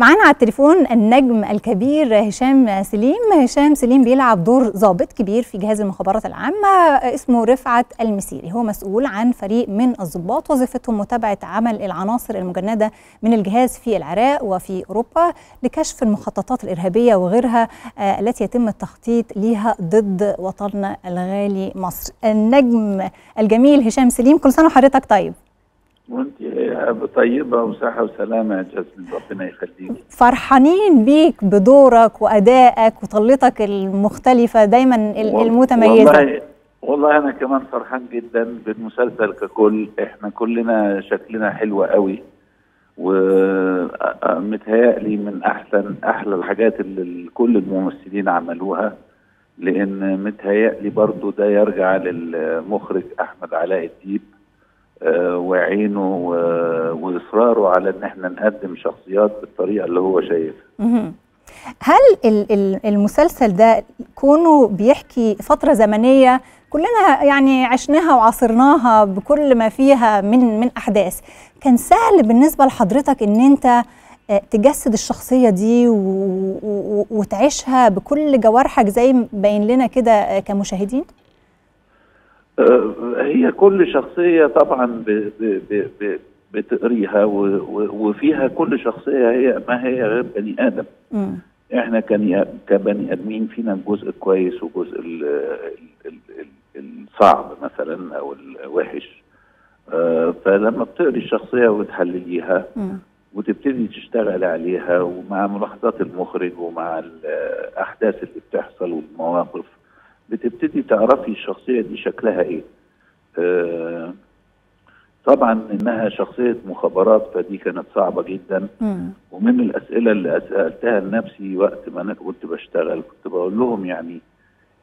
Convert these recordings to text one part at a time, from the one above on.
معانا على التليفون النجم الكبير هشام سليم. هشام سليم بيلعب دور ضابط كبير في جهاز المخابرات العامة اسمه رفعت المسيري. هو مسؤول عن فريق من الضباط وظيفتهم متابعة عمل العناصر المجندة من الجهاز في العراق وفي أوروبا لكشف المخططات الإرهابية وغيرها التي يتم التخطيط ليها ضد وطننا الغالي مصر. النجم الجميل هشام سليم كل سنة وحضرتك طيب. وانت طيبة وصحة وسلامة يا جاسمين ربنا يخليك. فرحانين بيك بدورك وأدائك وطلتك المختلفة دايما المتميزة. والله والله أنا كمان فرحان جدا بالمسلسل ككل. إحنا كلنا شكلنا حلو قوي. ومتهيألي من احسن أحلى الحاجات اللي كل الممثلين عملوها لأن متهيألي برضو ده يرجع للمخرج أحمد علاء الديب وعينه وإصراره على إن إحنا نقدم شخصيات بالطريقة اللي هو شايفها. هل المسلسل ده كونه بيحكي فترة زمنية كلنا يعني عشناها وعاصرناها بكل ما فيها من من أحداث كان سهل بالنسبة لحضرتك إن أنت تجسد الشخصية دي وتعيشها بكل جوارحك زي ما باين لنا كده كمشاهدين؟ هي كل شخصية طبعا ب ب ب بتقريها وفيها كل شخصية هي ما هي غير بني آدم م. إحنا كبني آدمين فينا الجزء الكويس والجزء الصعب مثلا أو الوحش فلما بتقري الشخصية وتحلليها. وتبتدي تشتغل عليها ومع ملاحظات المخرج ومع الأحداث اللي بتحصل والمواقف بتبتدي تعرفي الشخصية دي شكلها إيه. آه طبعا إنها شخصية مخابرات فدي كانت صعبة جدا. مم. ومن الأسئلة اللي سألتها لنفسي وقت ما أنا كنت بشتغل كنت بقول لهم يعني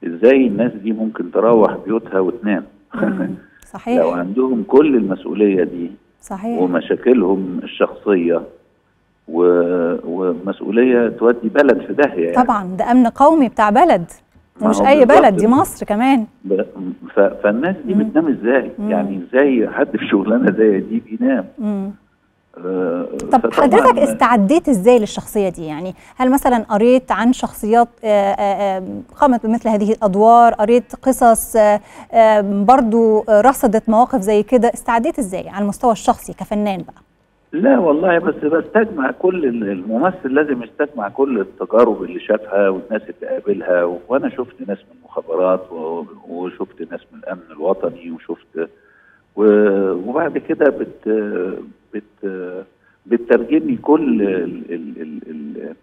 إزاي الناس دي ممكن تروح بيوتها وتنام. صحيح. لو عندهم كل المسؤولية دي صحيح. ومشاكلهم الشخصية و... ومسؤولية تودي بلد في داهية يعني. طبعا ده أمن قومي بتاع بلد. مش أي بلد دي مصر كمان. فالناس دي بتنام إزاي؟ مم. يعني إزاي حد في شغلانة زي دي بينام؟ آه طب حضرتك استعديت إزاي للشخصية دي؟ يعني هل مثلا قريت عن شخصيات قامت بمثل هذه الأدوار؟ قريت قصص برضو رصدت مواقف زي كده؟ استعديت إزاي على المستوى الشخصي كفنان بقى؟ لا والله بس بستجمع كل الممثل لازم يستجمع كل التجارب اللي شافها والناس اللي قابلها وأنا شفت ناس من المخابرات وشفت ناس من الأمن الوطني وشفت وبعد كده بت بت بتترجمي كل ال ال ال ال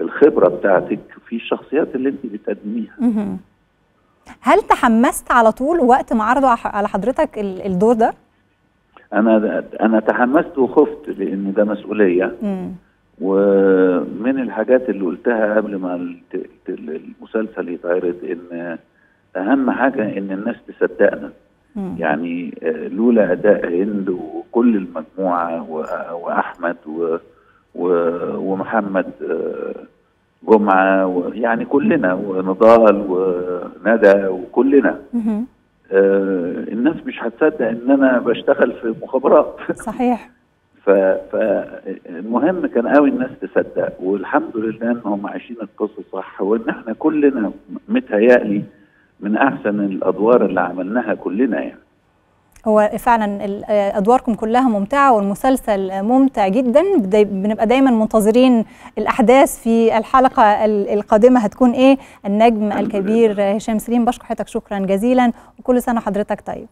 الخبرة بتاعتك في الشخصيات اللي أنت بتقدميها. هل تحمست على طول وقت ما عرضوا على حضرتك الدور ده؟ أنا أنا تحمست وخفت لأن ده مسؤولية مم. ومن الحاجات اللي قلتها قبل ما المسلسل يتعرض إن أهم حاجة إن الناس تصدقنا مم. يعني لولا أداء هند وكل المجموعة وأحمد و ومحمد جمعة يعني كلنا ونضال وندى وكلنا مم. آه الناس مش هتصدق إن أنا بشتغل في مخابرات. صحيح. فالمهم كان قوي الناس تصدق والحمد لله إن هم عايشين القصة صح وإن إحنا كلنا متهيألي من أحسن الأدوار اللي عملناها كلنا يعني. هو فعلا أدواركم كلها ممتعة والمسلسل ممتع جدا. بنبقى دايما منتظرين الأحداث في الحلقة القادمة هتكون إيه؟ النجم الكبير هشام سليم. بشكر حضرتك شكرا جزيلا وكل سنة حضرتك طيب.